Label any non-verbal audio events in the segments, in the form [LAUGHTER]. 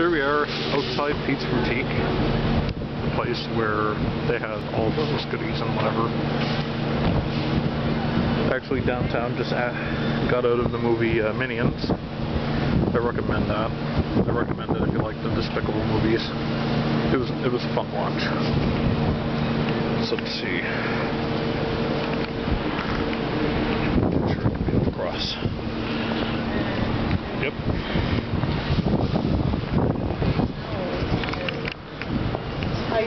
Here we are outside Pete's Frootique, the place where they have all those goodies and whatever. Actually, downtown just uh, got out of the movie uh, Minions. I recommend that. I recommend it if you like the Despicable movies. It was it was a fun watch. So let's see. Sure across. Yep. I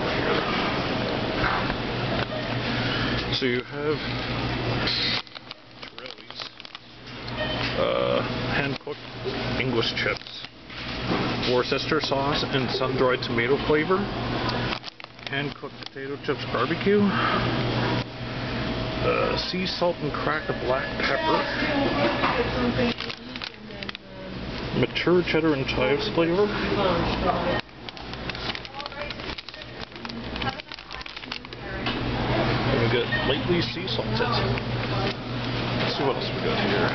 here. So you have Tyrrell's uh, hand-cooked English chips, Worcester sauce and sun-dried tomato flavor, hand-cooked potato chips barbecue, uh, sea salt and cracked black pepper, mature cheddar and chives flavor, and we got lightly sea salted. Let's see what else we got here.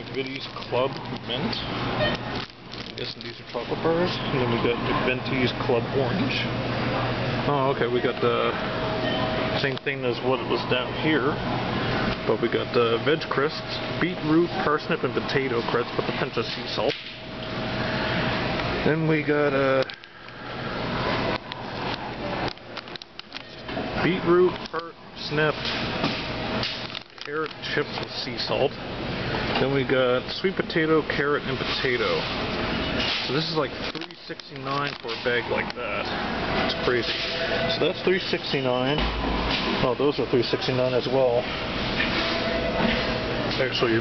McVitie's Club Mint. I'm guessing these are chocolate bars. And then we got McVitie's Club Orange. Oh, okay, we got the same thing as what was down here. But we got the veg crisps, beetroot, parsnip, and potato crisps with a pinch of sea salt. Then we got uh, beetroot, parsnip, carrot chips with sea salt. Then we got sweet potato, carrot, and potato. So this is like 3.69 for a bag like that. It's crazy. So that's 3.69. Oh, those are 3.69 as well. Actually,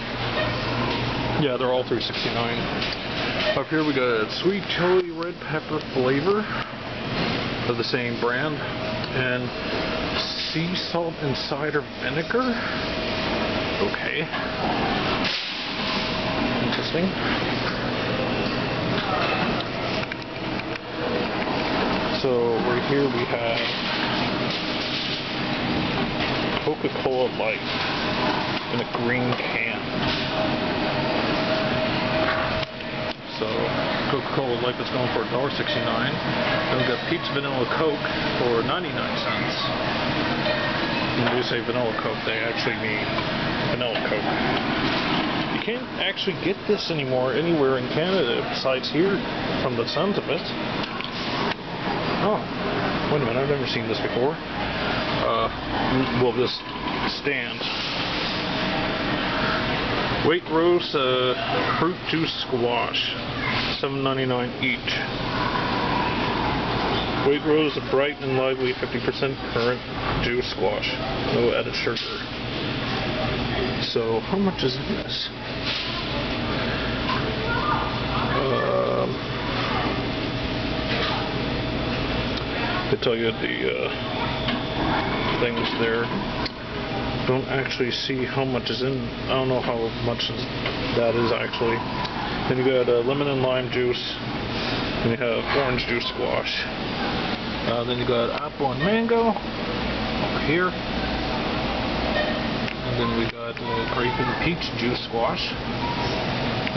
yeah, they're all 3.69. Up here we got sweet chili red pepper flavor of the same brand and sea salt and cider vinegar. Okay. Interesting. So right here we have Coca-Cola Light in a green can. So Coca-Cola Light is going for $1.69. Then we got Pete's Vanilla Coke for 99 cents. When they say vanilla Coke, they actually mean vanilla Coke. Can't actually get this anymore anywhere in Canada besides here, from the sounds of it. Oh, wait a minute, I've never seen this before. Uh, well, this stand. Waitrose uh, fruit juice squash, $7.99 each. Waitrose, bright and lively 50% currant juice squash, no added sugar. So, how much is this? Um, they tell you the uh, things there. Don't actually see how much is in. I don't know how much that is actually. Then you got uh, lemon and lime juice. Then you have orange juice squash. Uh, then you got apple and mango over here. Then we got uh, grape and peach juice squash.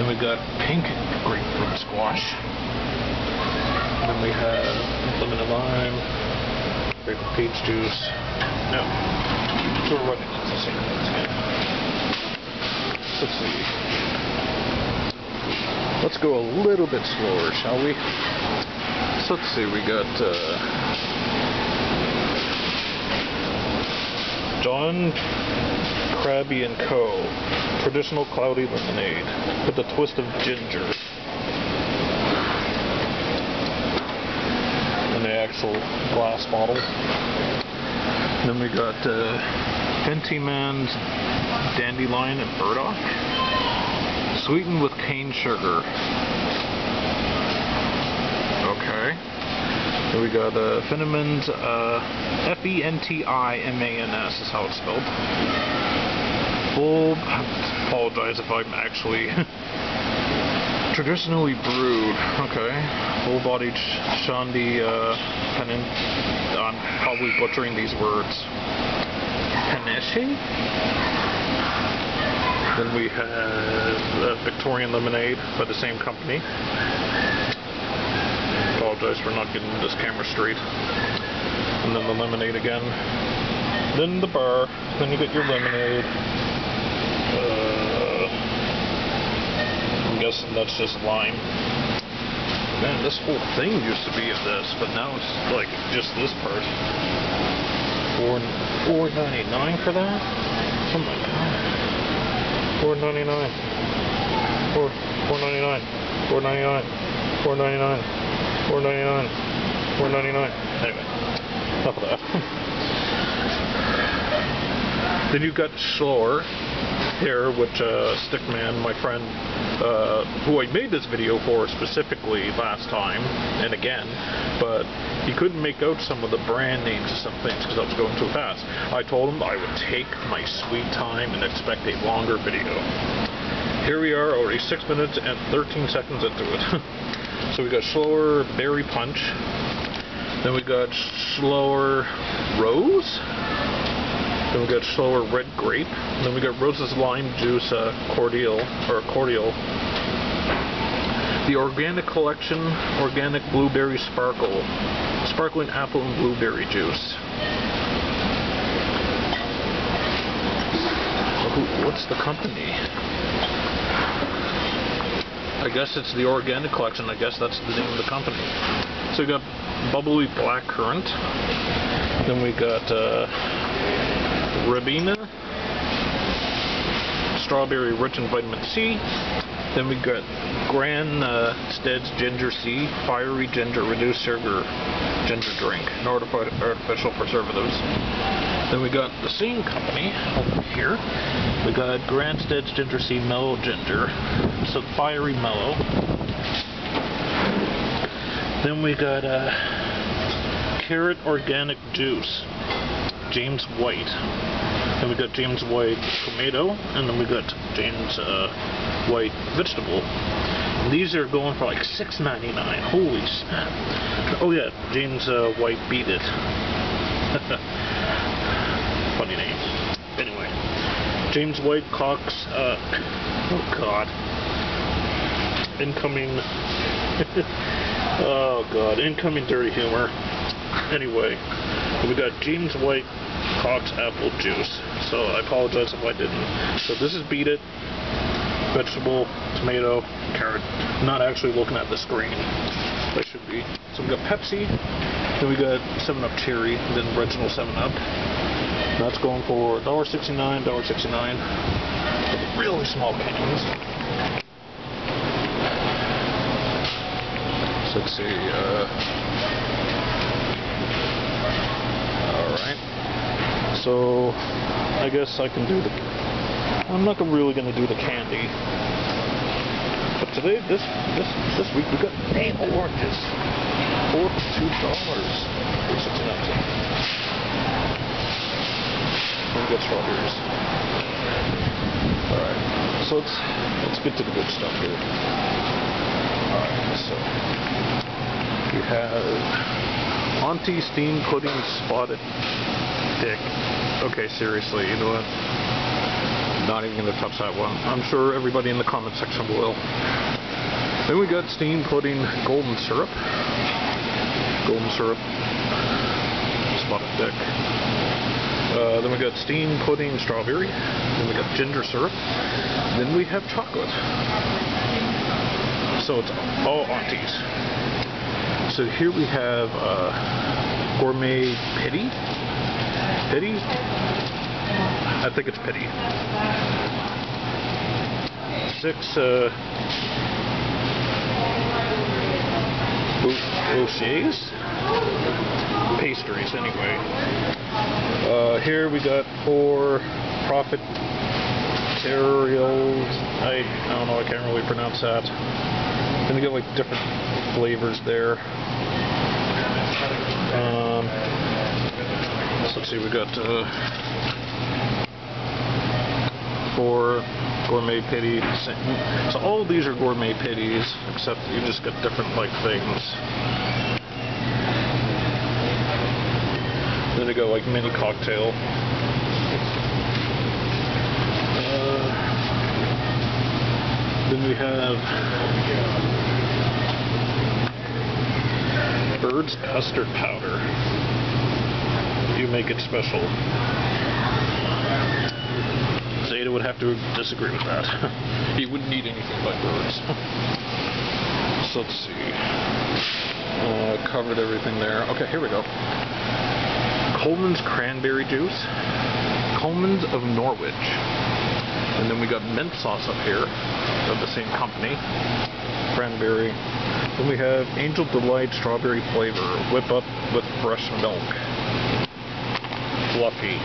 Then we got pink grapefruit squash. Then we have lemon and lime, grape and peach juice. No. So we're running into the same things again. Let's see. Let's go a little bit slower, shall we? So let's see, we got uh, John Crabbie and Co. Traditional cloudy lemonade with a twist of ginger. And the actual glass bottle. Then we got uh, Fentimans Dandelion and Burdock. Sweetened with cane sugar. Okay. We got uh, Fenneman's uh, F-E-N-T-I-M-A-N-S is how it's spelled. Full, I apologize if I'm actually [LAUGHS] Traditionally brewed. Okay. Full-bodied sh- Shandy uh, Penin. I'm probably butchering these words. Peniche? Then we have uh, Victorian Lemonade by the same company. Apologize for not getting this camera straight. And then the lemonade again. Then the bar. Then you get your lemonade. Uh, I'm guessing that's just lime. Man, this whole thing used to be of this, but now it's like just this part. Four four ninety nine for that? Oh my god. Four ninety nine. Four four ninety nine. Four ninety nine. Four ninety nine. Four ninety nine. Four ninety nine. Anyway, enough of that. [LAUGHS] then you've got Shore here, which uh, Stickman, my friend, uh, who I made this video for specifically last time and again, but he couldn't make out some of the brand names of some things because I was going too fast. I told him I would take my sweet time and expect a longer video. Here we are, already 6 minutes and 13 seconds into it. [LAUGHS] so we got slower berry punch, then we got slower rose, then we got slower red grape. Then we got Rose's lime juice uh, cordial or cordial. The organic collection, organic blueberry sparkle, sparkling apple and blueberry juice. What's the company? I guess it's the organic collection. I guess that's the name of the company. So we got bubbly black currant. Then we got. Uh, Ribena, strawberry rich in vitamin C. Then we got Gran uh, Stead's Ginger C, fiery ginger, reduced sugar ginger drink, no artificial preservatives. Then we got the same company over here. We got Grandstead's Ginger C Mellow Ginger, so fiery mellow. Then we got uh, Carrot Organic Juice, James White. Then we got James White tomato, and then we got James uh, White vegetable. And these are going for like $6.99. Holy snap! Oh yeah, James uh, White Beet It. [LAUGHS] Funny name. Anyway, James White Cox. Uh, oh God. Incoming. [LAUGHS] oh God, incoming dirty humor. Anyway, we got James White Cox apple juice. So I apologize if I didn't. So this is Beet It. Vegetable, tomato, carrot. I'm not actually looking at the screen. I should be. So we got Pepsi. Then we got 7 Up Cherry. Then original 7 Up. That's going for $1.69, $1.69. Really small cans. So let's see. Uh, Alright. So, I guess I can do the... I'm not really going to do the candy. But today, this this this week, we got mango oranges. Forty-two dollars. Forty-six cents. And we strawberries. Alright. So let's let's get to the good stuff here. Alright, so we have Auntie Steam Pudding Spotted Dick. Okay, seriously, you know what? Not even gonna touch that one. I'm sure everybody in the comment section will. Then we got steam pudding golden syrup. Golden syrup. Spotted dick. Uh, then we got steam pudding strawberry. Then we got ginger syrup. Then we have chocolate. So it's all aunties. So here we have uh, gourmet pity. Pity? I think it's pity. Six uh, O'Shea's pastries, anyway. Uh, here we got four profit cereals. I, I don't know, I can't really pronounce that. We got like different flavors there. Um, see, we got uh, four gourmet pitty. So all these are gourmet pitties, except you just get different like things. Then they go like mini cocktail. Uh, then we have Bird's custard powder. You make it special. Zeta would have to disagree with that. [LAUGHS] he wouldn't eat anything by birds. [LAUGHS] so let's see. Uh, covered everything there. Okay, here we go. Colman's cranberry juice. Colman's of Norwich. And then we got mint sauce up here of the same company. Cranberry. Then we have Angel Delight strawberry flavor. Whip up with fresh milk. Fluffy.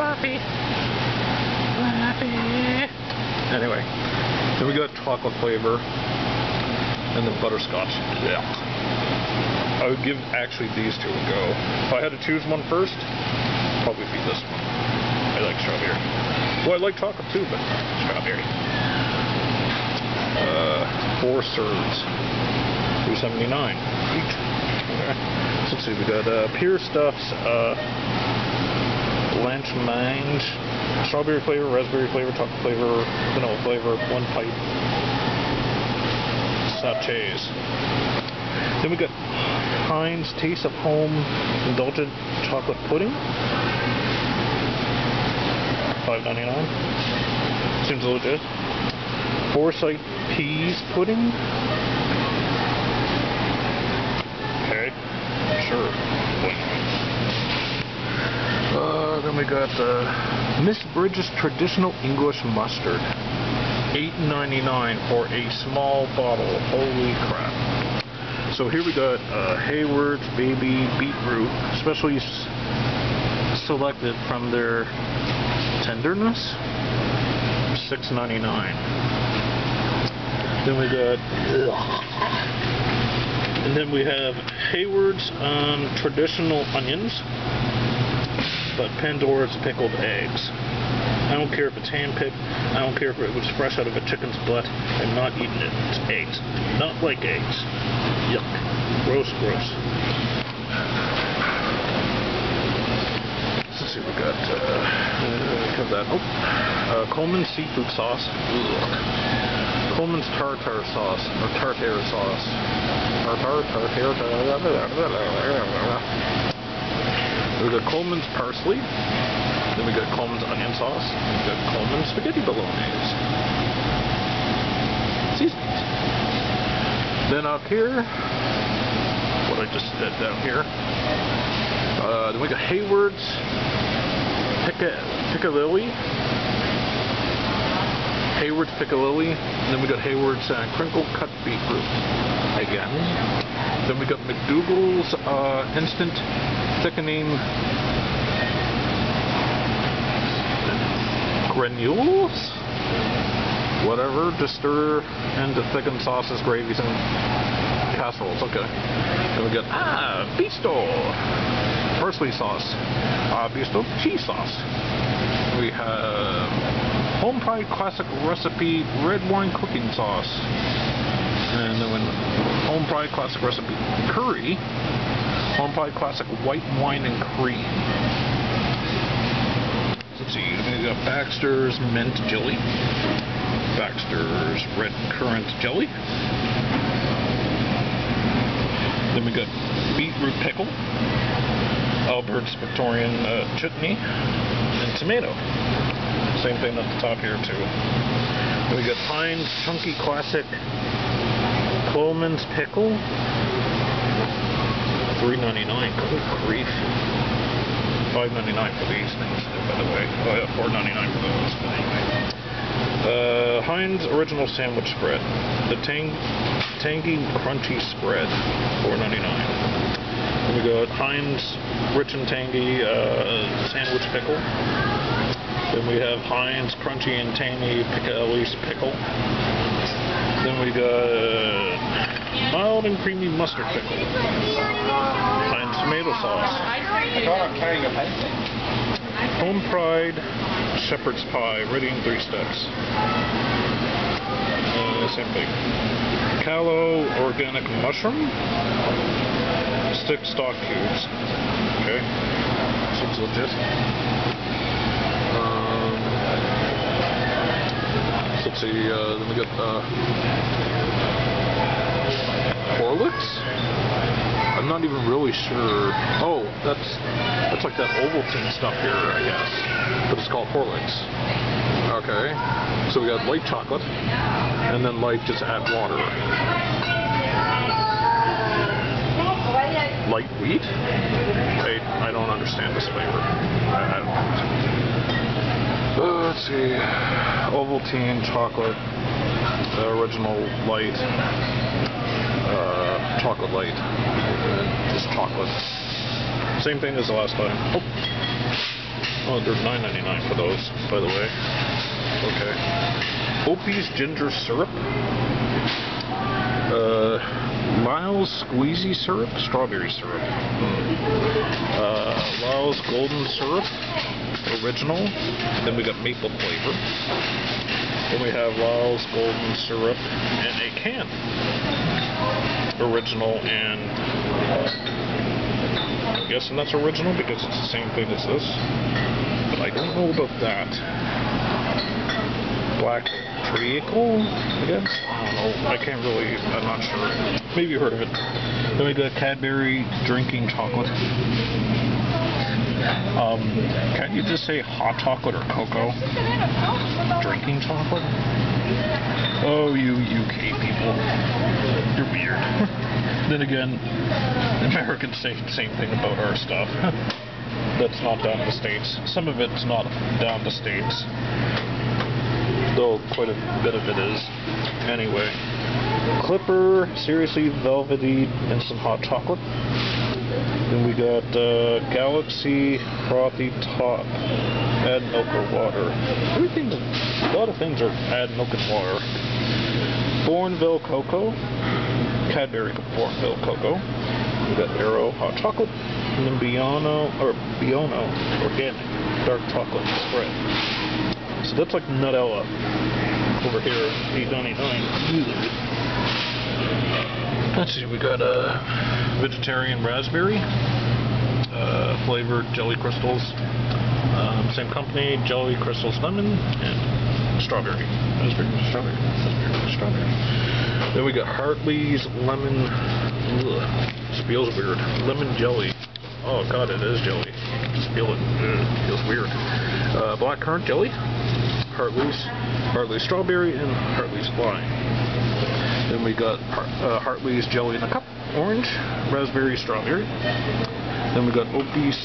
Fluffy. Fluffy. Anyway, then we got chocolate flavor. And then butterscotch. Yeah. I would give actually these two a go. If I had to choose one first, probably be this one. I like strawberry. Well, I like chocolate too, but strawberry. Uh, four serves. 279 each. Let's see, we got uh, Pearce Duff's, uh, Mange, strawberry flavor, raspberry flavor, chocolate flavor, vanilla flavor, one pipe, sachets. Then we got Heinz Taste of Home Indulgent Chocolate Pudding. Five ninety nine. Seems legit. Foresight Peas Pudding. Okay. Uh, then we got uh, Miss Bridges Traditional English Mustard. Eight ninety nine for a small bottle. Holy crap. So here we got uh, Hayward's Baby Beetroot, specially selected from their tenderness. Six ninety nine. Then we got, and then we have Hayward's um, traditional onions, but Pandora's pickled eggs. I don't care if it's hand picked. I don't care if it was fresh out of a chicken's butt. I'm not eating it. It's eggs. Not like eggs. Yuck. Gross, gross. Let's see we got. Uh, uh, that. Oh. Uh, Colman's seafood sauce. Ugh. Colman's tartar sauce. Or tartare sauce. Tartar, tartare, tartare. We got Colman's parsley. Then we got Colman's onion sauce. We got Colman's spaghetti bolognese. Seasonings. Then up here, what I just did down here. Uh, then we got Hayward's Pica, Piccalilli. Hayward's Piccalilli. And then we got Hayward's uh, crinkle cut beetroot. Again. Then we got McDougal's uh, instant thickening granules. Whatever, to stir and to thicken sauces, gravies, and casseroles. Okay. Then we got ah Bisto parsley sauce, ah Bisto cheese sauce. We have Homepride Classic Recipe red wine cooking sauce, and then Homepride Classic Recipe curry, Homepride Classic white wine and cream. Let's see, we got Baxter's mint jelly. Baxter's red currant jelly. Then we got beetroot pickle. Albert's Victorian uh, chutney. And tomato. Same thing at the top here too. We got Heinz Chunky Classic Coleman's pickle. $3.99. Good grief. Five ninety nine for these things, by the way. Oh yeah, four ninety nine for those. But anyway. Uh, Heinz original sandwich spread. The tang, tangy crunchy spread, four ninety nine. We got Heinz rich and tangy uh, sandwich pickle. Then we have Heinz crunchy and tangy Piccalilli's pickle. Then we got mild and creamy mustard pickle. Heinz tomato sauce. Homepride shepherd's pie, ready in three steps. Uh, same thing. Kallo organic mushroom, stick stock cubes. Okay, seems legit. Let's see. Uh, then we got uh, Horlicks. I'm not even really sure. Oh, that's that's like that Ovaltine stuff here, I guess. But it's called Horlicks. Okay. So we got light chocolate, and then light just add water. Light wheat? I, I don't understand this flavor. I, I don't. Uh, let's see. Ovaltine chocolate, the original light, uh, chocolate light, just chocolate. Same thing as the last time. Oh, oh they're $9.99 for those, by the way. Okay. Opie's ginger syrup. Uh, Lyle's squeezy syrup, strawberry syrup. Hmm. Uh, Lyle's golden syrup, original. Then we got maple flavor. Then we have Lyle's golden syrup in a can, original and. I'm guessing that's original because it's the same thing as this. But I don't know about that. Black treacle, I guess? I don't know. I can't really, I'm not sure. Maybe you heard of it. Then we got Cadbury drinking chocolate. Um, can't you just say hot chocolate or cocoa? Drinking chocolate? Oh, you UK people. You're weird. [LAUGHS] then again, Americans say the same thing about our stuff. [LAUGHS] That's not down the States. Some of it's not down the States. Though quite a bit of it is. Anyway. Clipper, seriously velvety, and some hot chocolate. Then we got uh, Galaxy frothy top. Add milk or water. A lot of things are add milk and water. Bournville cocoa, Cadbury Bournville cocoa. We got Arrow hot chocolate, and then Biona or Biona organic dark chocolate spread. So that's like Nutella over here, eight ninety nine. Let's see, we got a uh, vegetarian raspberry, uh, flavored jelly crystals. Um, same company, jelly crystals lemon and strawberry. Raspberry, strawberry, raspberry, strawberry. Then we got Hartley's lemon. Ugh, this feels weird. Lemon jelly. Oh god, it is jelly. Just feel it. Ugh, feels weird. Uh, black currant jelly. Hartley's, Hartley's strawberry, and Hartley's lime. Then we got uh, Hartley's jelly in a cup, orange, raspberry, strawberry. Then we got Opie's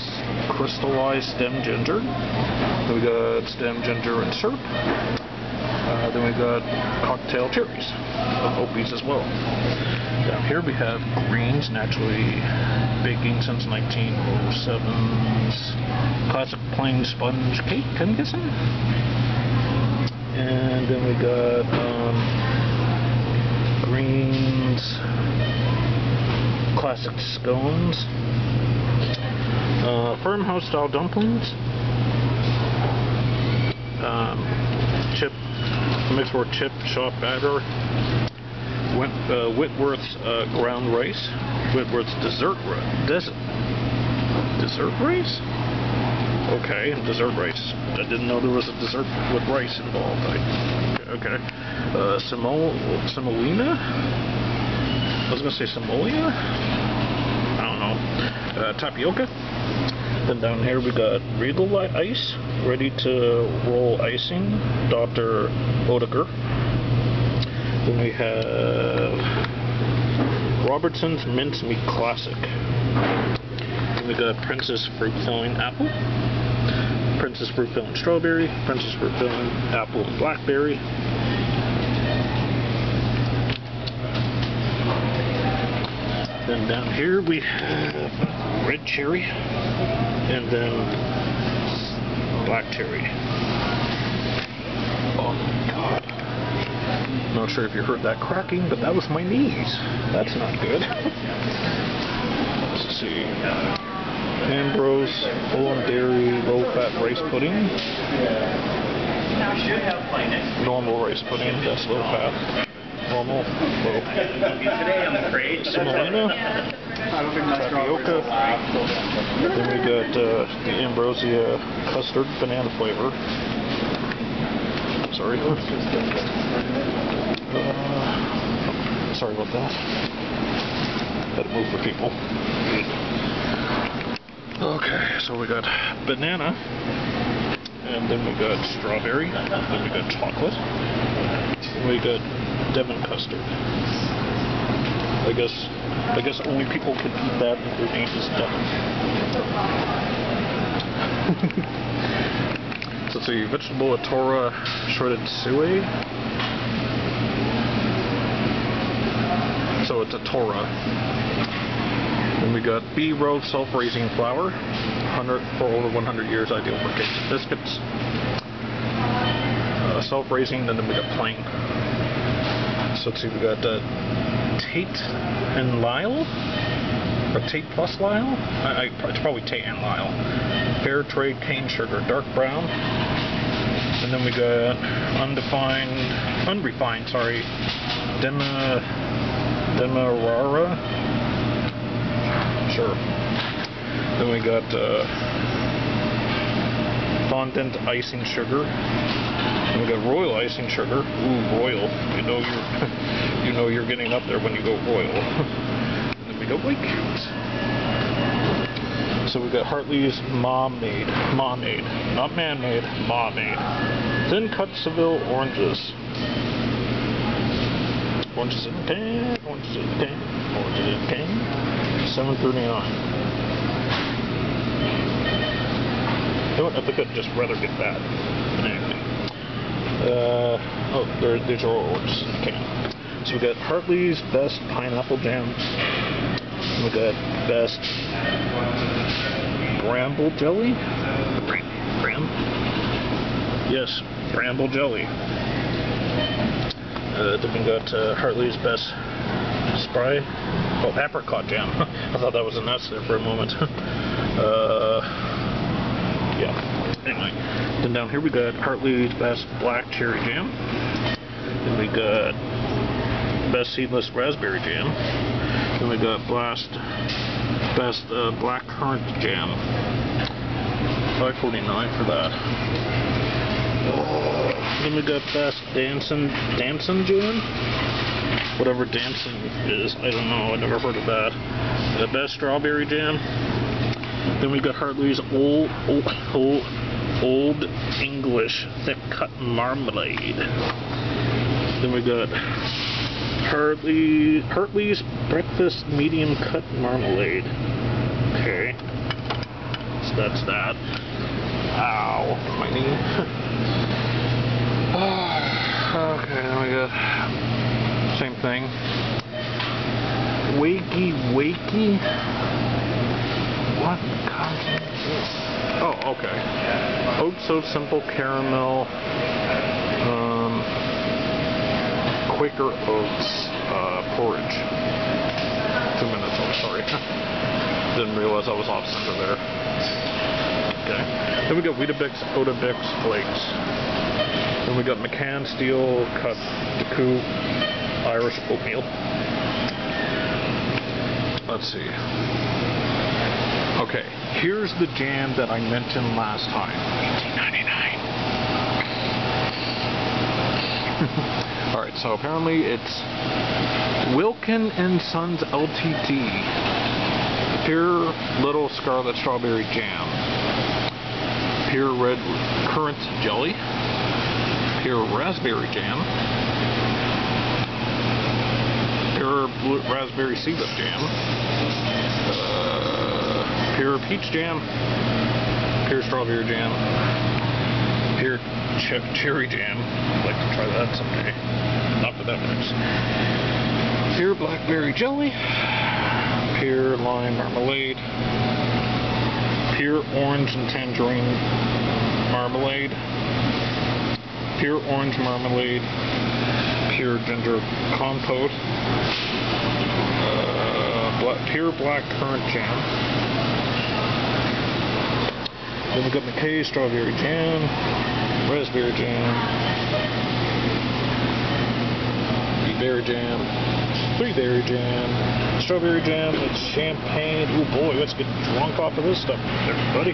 crystallized stem ginger. Then we got stem ginger and syrup. Uh, then we got cocktail cherries Opie's as well. Down here we have greens, naturally baking since 1907's classic plain sponge cake, I'm guessing. And then we got um, greens, classic scones, uh, farmhouse style dumplings, um, chip, mixed with chip shop batter, Whit, uh, Whitworth's uh, ground rice, Whitworth's dessert rice, des- dessert rice? Okay, dessert rice. I didn't know there was a dessert with rice involved. I, okay. Uh, semolina? I was going to say Simolia? I don't know. Uh, tapioca. Then down here we got Regal Li- Ice, ready to roll icing, Dr. Oetker. Then we have Robertson's Mincemeat Classic. Then we got Princess Fruit Filling Apple. Princess Fruit Filling Strawberry, Princess Fruit Filling Apple and Blackberry. Down here we have red cherry and then black cherry. Oh my god. Not sure if you heard that cracking, but that was my knees. That's not good. [LAUGHS] Let's see. Ambrose full on dairy low fat rice pudding. Normal rice pudding, that's low fat. Normal. Today, I'm afraid. Semolina, I don't think my tapioca. Then we got uh, the Ambrosia custard banana flavor. Sorry. Uh, sorry about that. Had to move for people. Okay, so we got banana, and then we got strawberry, then we got chocolate, and we got Devon custard. I guess I guess only people can eat that if their name is Devon. [LAUGHS] so it's a vegetable atora shredded suet. So it's a Torah. Then we got Be-Ro self-raising flour, 100 for over 100 years, ideal for cakes biscuits. Uh, self-raising, and then we got plain. Let's see, we got uh, Tate and Lyle, or Tate plus Lyle. I, I, it's probably Tate and Lyle. Fair trade cane sugar, dark brown. And then we got undefined, unrefined, sorry, Dema, Demerara. Sure. Then we got uh, fondant icing sugar. We got royal icing sugar. Ooh, royal. You know you're [LAUGHS] you know you're getting up there when you go royal. [LAUGHS] and then we got white cubes. So we got Hartley's mom made, mom made, not man made, mom made. Thin cut Seville oranges. Oranges in a can, oranges in a can, oranges in a can. Seven thirty nine. You know what? I think I'd just rather get that. Uh, oh, there, these are all oranges in a can. So we got Hartley's best pineapple jam. We got best bramble jelly. Bram, bram. Yes, bramble jelly. Uh, then we got uh, Hartley's best spry. Oh, apricot jam. [LAUGHS] I thought that was an S there for a moment. [LAUGHS] uh. Anyway, then down here we got Hartley's best black cherry jam. Then we got best seedless raspberry jam. Then we got blast best uh, black currant jam. 5.49 for that. Then we got best dancing dancing jam. Whatever dancing is, I don't know. I never heard of that. The best strawberry jam. Then we got Hartley's old old old, old English thick cut marmalade. Then we got Hartley Hartley's breakfast medium cut marmalade. Okay. So that's that. Ow, my knee. [SIGHS] okay, then we got same thing. Wakey wakey. What content is this? Oh, okay. Oat so simple caramel. Um, Quaker Oats uh, porridge. Two minutes, I'm sorry. [LAUGHS] Didn't realize I was off center there. Okay. Then we got Weetabix Oatibix flakes. Then we got McCann Steel Cut Deku Irish oatmeal. Let's see. Okay, here's the jam that I mentioned last time. 1899. [LAUGHS] All right, so apparently it's Wilkin and Sons Ltd. Pure Little Scarlet Strawberry Jam. Pure Red Currant Jelly. Pure Raspberry Jam. Pure Blue Raspberry Seedless Jam. Uh, pure Peach Jam. Pure Strawberry Jam. Pure ch- Cherry Jam. I'd like to try that someday. Not for that much. Pure Blackberry Jelly. Pure Lime Marmalade. Pure Orange and Tangerine Marmalade. Pure Orange Marmalade. Pure Ginger Compote. Uh, pure Black Currant Jam. Then we got Mackay strawberry jam, raspberry jam, berry jam, three berry jam, strawberry jam, it's champagne. Oh boy, let's get drunk off of this stuff, everybody.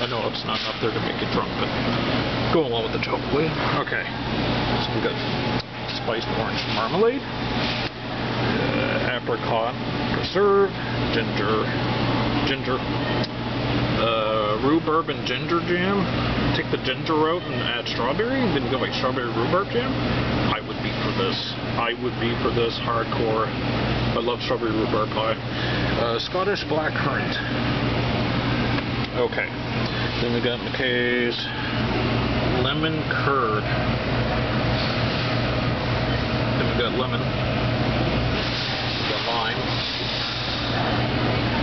I know it's not up there to make you drunk, but go along with the joke, will you? Okay. So we got spiced orange marmalade, uh, apricot preserve, ginger, ginger, uh, rhubarb and ginger jam. Take the ginger out and add strawberry, then go like strawberry rhubarb jam. I would be for this. I would be for this hardcore. I love strawberry rhubarb pie. Uh, Scottish blackcurrant. Okay. Then we got Mackay's lemon curd. Then we got lemon. We got lime.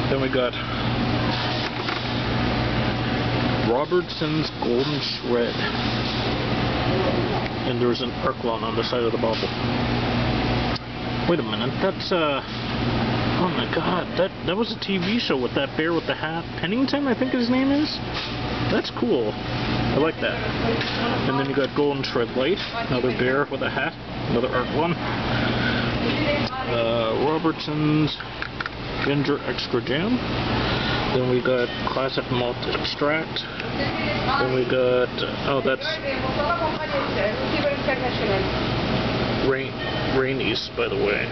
Then we got Robertson's Golden Shred. And there's an Arklon on the side of the bottle. Wait a minute, that's uh oh my god, that that was a TV show with that bear with the hat. Pennington, I think his name is. That's cool. I like that. And then you got Golden Shred Light, another bear with a hat, another Arklon. Uh, Robertson's Ginger Extra Jam. Then we got classic malt extract. Then we got oh that's rain by the way.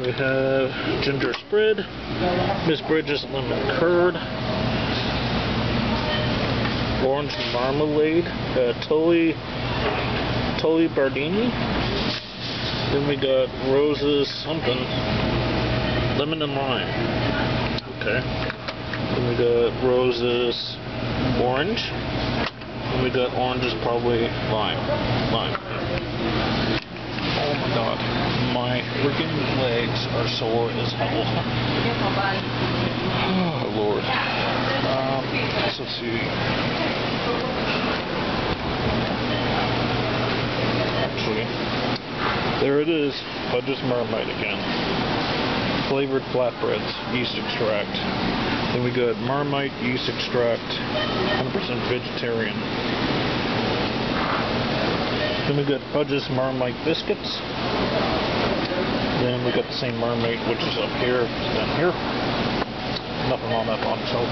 We have ginger spread, Miss Bridges lemon curd, orange marmalade, uh, Tully Tully Bardini. Then we got roses something, lemon and lime. Okay. Then we got roses, orange. And we got oranges, probably lime. Lime. Oh my god. My freaking legs are sore as hell. [SIGHS] Oh lord. Um, let's see. Actually, there it is. Fudge's Marmite again flavored flatbreads, yeast extract. Then we got Marmite yeast extract, 100% vegetarian. Then we got Fudge's Marmite biscuits. Then we got the same Marmite, which is up here, down here. Nothing on that bottom shelf.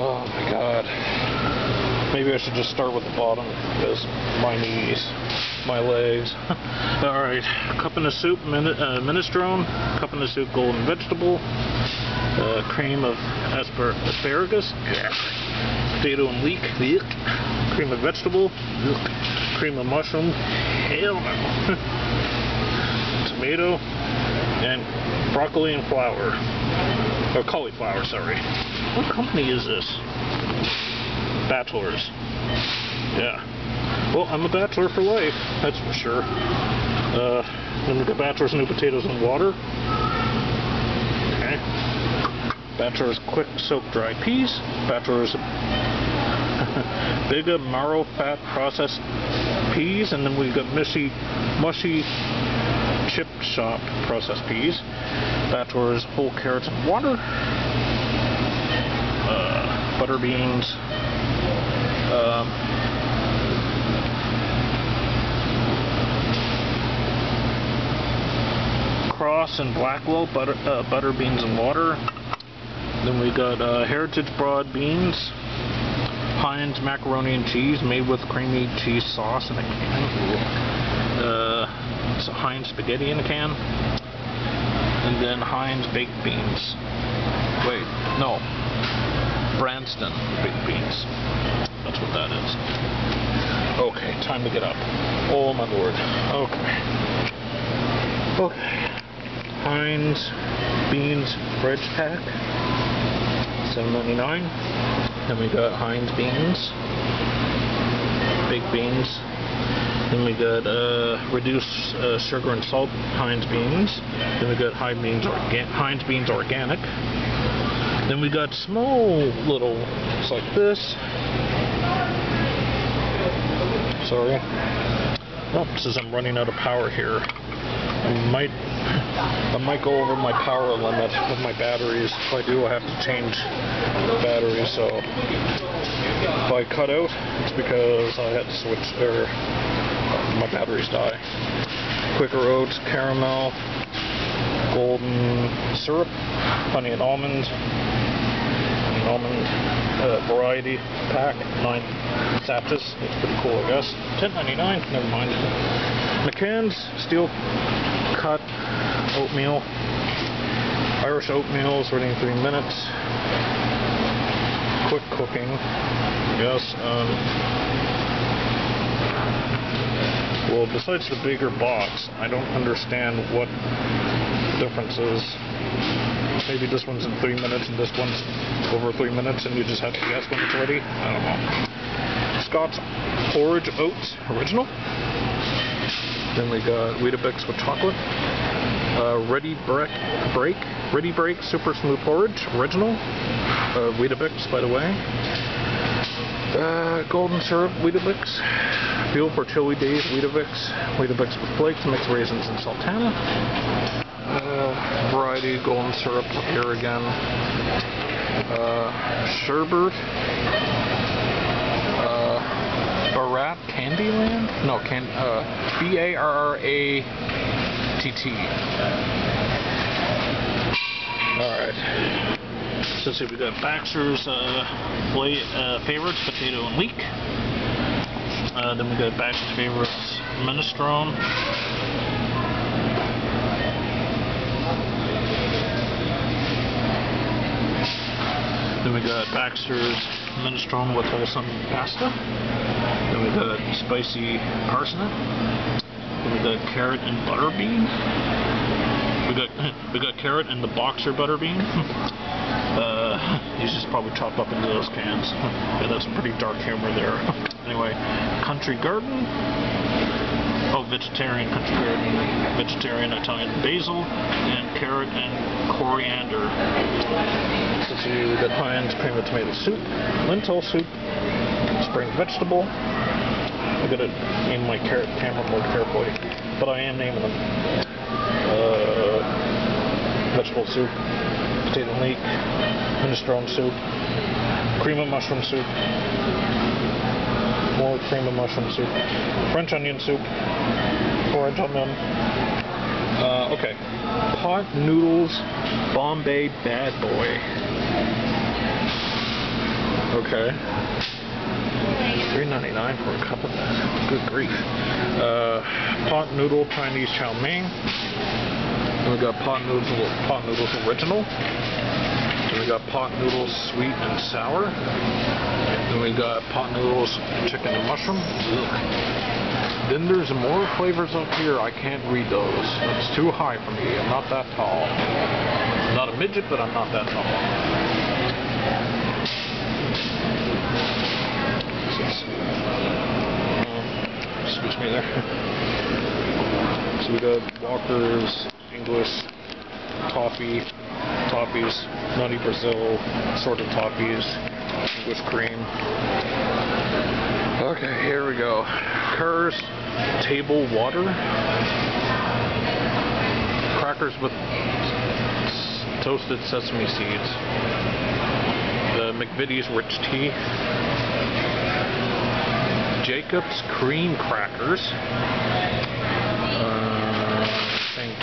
Oh my god. Maybe I should just start with the bottom because my knees, my legs. [LAUGHS] Alright, cup in a soup, min- uh, minestrone, cup in a soup, golden vegetable, uh, cream of aspar- asparagus, potato and leek, cream of vegetable, cream of mushroom, hell no, [LAUGHS] tomato, and broccoli and flour, or cauliflower, sorry. What company is this? Bachelors. Yeah. Well, I'm a bachelor for life, that's for sure. Uh, then we got bachelor's new potatoes and water. Okay. Bachelor's quick soak dry peas. Bachelor's [LAUGHS] Big marrow fat processed peas, and then we've got mushy, mushy chip shop processed peas. Bachelor's whole carrots and water. Uh, butter beans. Um, And Blackwell butter, uh, butter beans and water. Then we got uh, Heritage broad beans, Heinz macaroni and cheese made with creamy cheese sauce in a can. Uh, Heinz spaghetti in a can, and then Heinz baked beans. Wait, no, Branston baked beans. That's what that is. Okay, time to get up. Oh my lord. Okay. Okay. Heinz beans bridge pack. Seven ninety nine. Then we got Heinz beans. Big beans. Then we got uh, reduced uh, sugar and salt Heinz beans. Then we got Heinz beans, Heinz beans organic. Then we got small little, it's like this. Sorry. Oh, says I'm running out of power here. I might I might go over my power limit with my batteries. If I do, I have to change the batteries. So if I cut out, it's because I had to switch or my batteries die. Quaker Oats, caramel, golden syrup, honey and almond, and almond uh, variety pack, nine sachets. It's pretty cool, I guess. Ten ninety nine. Never mind. McCann's steel cut oatmeal. Irish oatmeal is ready in three minutes. Quick cooking. Yes. Um, well, besides the bigger box, I don't understand what difference is. Maybe this one's in three minutes and this one's over three minutes and you just have to guess when it's ready. I don't know. Scott's Porage Oats Original. Then we got Weetabix with chocolate. Uh, Ready Brek, Brek, Ready Brek Super Smooth Porridge Original. Uh, Weetabix, by the way. Uh, golden syrup Weetabix. Fuel for chilly days Weetabix. Weetabix with flakes, mixed raisins and sultana. Uh, variety golden syrup here again. Uh, sherbet. Candyland? No, can uh, B A R R A T T. All right. So see, we got Baxter's uh, play, uh, favorites, potato and leek. Uh, then we got Baxter's favorites, minestrone. We got Baxter's minestrone with wholesome pasta. Then we got spicy parsnip. Then we got carrot and butter bean. We got [LAUGHS] we got carrot and the boxer butter bean. [LAUGHS] uh, [LAUGHS] he's just probably chopped up into those cans. yeah, that's pretty dark humor there. anyway, country garden. Vegetarian vegetarian Italian basil, and carrot and coriander. Let's see, we Heinz cream of tomato soup, lentil soup, spring vegetable. I gotta name my carrot camera more carefully, but I am naming them. Uh, vegetable soup, potato leek, minestrone soup, cream of mushroom soup, more cream of mushroom soup, French onion soup, porridge onion. Uh, okay, pot noodles, Bombay Bad Boy. Okay. Three ninety nine for a cup of that. Good grief. Uh, pot noodle Chinese chow mein. Then we got pot noodles pot noodles original. We got pot noodles sweet and sour. Then we got pot noodles chicken and mushroom. Ugh. Then there's more flavors up here. I can't read those. It's too high for me. I'm not that tall. I'm not a midget, but I'm not that tall. Excuse me there. [LAUGHS] So we got Walker's English toffee, toffees, Nutty Brazil, sorted toffees, English cream. Okay, here we go. Kerr's table water. Crackers with toasted sesame seeds. The McVitie's rich tea. Jacob's cream crackers.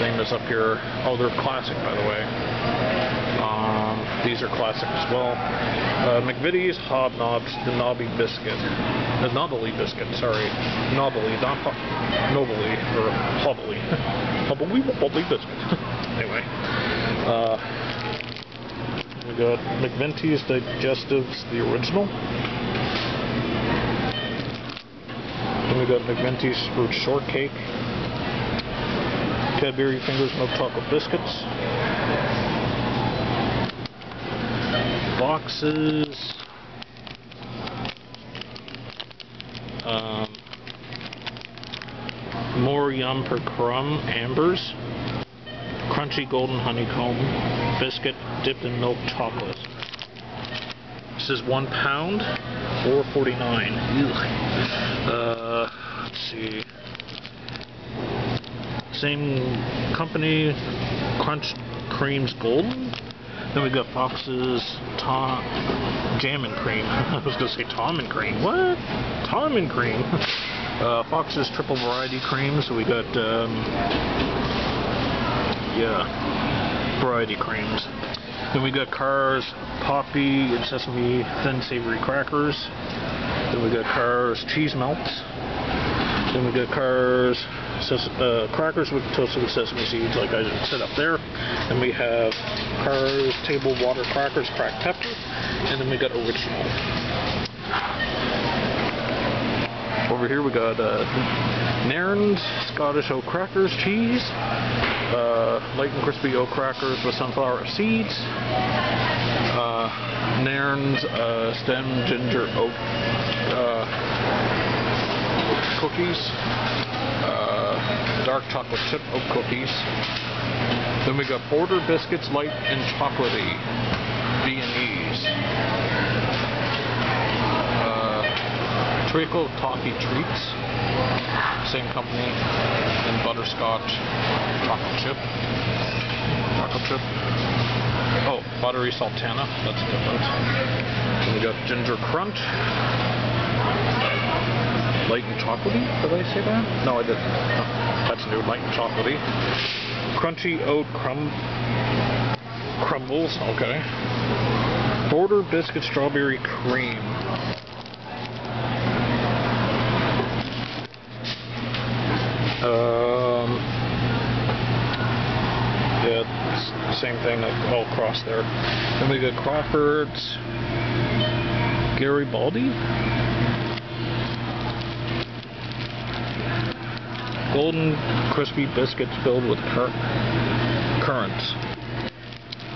As up here. Oh, they're classic, by the way. Um, these are classic as well. Uh, McVitie's Hobnobs, the Nobby Biscuit. The Nobbly Biscuit, sorry. Nobbly, not ho- Nobly, or Hobbly. [LAUGHS] Hobbly, Hobbly Biscuit. [LAUGHS] anyway. Uh, we got McVitie's Digestives, the original. Then we got McVitie's Fruit Shortcake. Cadbury Fingers Milk Chocolate Biscuits. Boxes. Um, more Yum per Crumb Ambers. Crunchy Golden Honeycomb Biscuit dipped in milk chocolate. This is one pound, four forty nine. Uh, let's see. Same company, Crunch Creams Golden. Then we got Fox's Tom Jam and Cream. [LAUGHS] I was gonna say Tom and Cream. What? Tom and Cream. [LAUGHS] Uh, Fox's Triple Variety Cream. So we got um, yeah, variety creams. Then we got Carr's Poppy and Sesame Thin Savory Crackers. Then we got Carr's Cheese Melts. Then we got Carr's uh, Crackers with toasted sesame seeds, like I said up there. Then we have Carr's Table Water Crackers, cracked pepper. And then we got Original. Over here we got uh, Nairn's Scottish Oak Crackers cheese, uh, light and crispy oat crackers with sunflower seeds, uh, Nairn's uh, stem ginger oat uh, cookies, dark chocolate chip oat cookies. Then we got Border biscuits, light and chocolatey, Viennese. Uh, Treacle Toffee Treats, same company, and butterscotch chocolate chip. Chocolate chip. Oh, buttery sultana, that's different. We got ginger crunch. Light and chocolatey, did I say that? No, I didn't. Oh, that's new, light and chocolatey. Crunchy oat crumb crumbles, okay. Border biscuit strawberry cream. Um, yeah, same thing all across there. Then we got Crawford's Garibaldi. Golden crispy biscuits filled with cur- currants.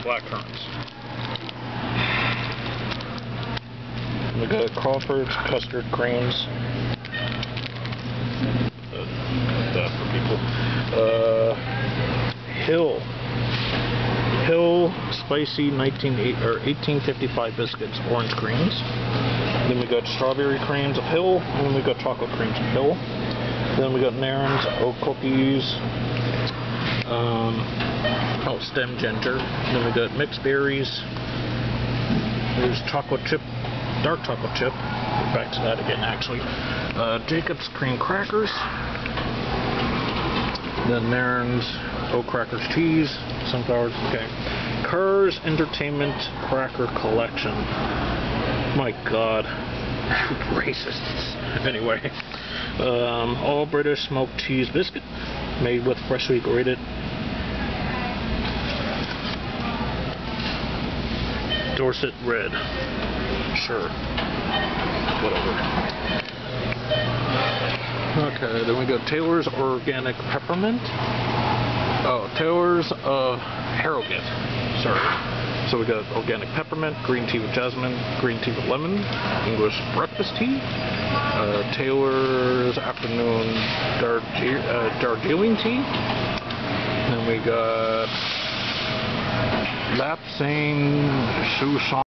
Black currants. We got Crawford's custard creams. Uh, that for people. Uh, Hill. Hill spicy 19, or 1855 biscuits, orange creams. Then we got strawberry creams of Hill, and then we got chocolate creams of Hill. Then we got Nairn's oat cookies. Um, oh, stem ginger. Then we got mixed berries. There's chocolate chip, dark chocolate chip. Back to that again, actually. Uh, Jacob's cream crackers. Then Nairn's oat crackers cheese, sunflowers. Okay. Kerr's Entertainment Cracker Collection. My God, [LAUGHS] racists. Anyway, um, all British smoked cheese biscuit made with freshly grated Dorset red. Sure. Whatever. Okay, then we got Taylor's Organic Peppermint. Oh, Taylor's of Harrogate. Sorry. So we got organic peppermint, green tea with jasmine, green tea with lemon, English breakfast tea, uh, Taylor's afternoon Darje- uh, Darjeeling tea. Then we got Lapsang Souchong.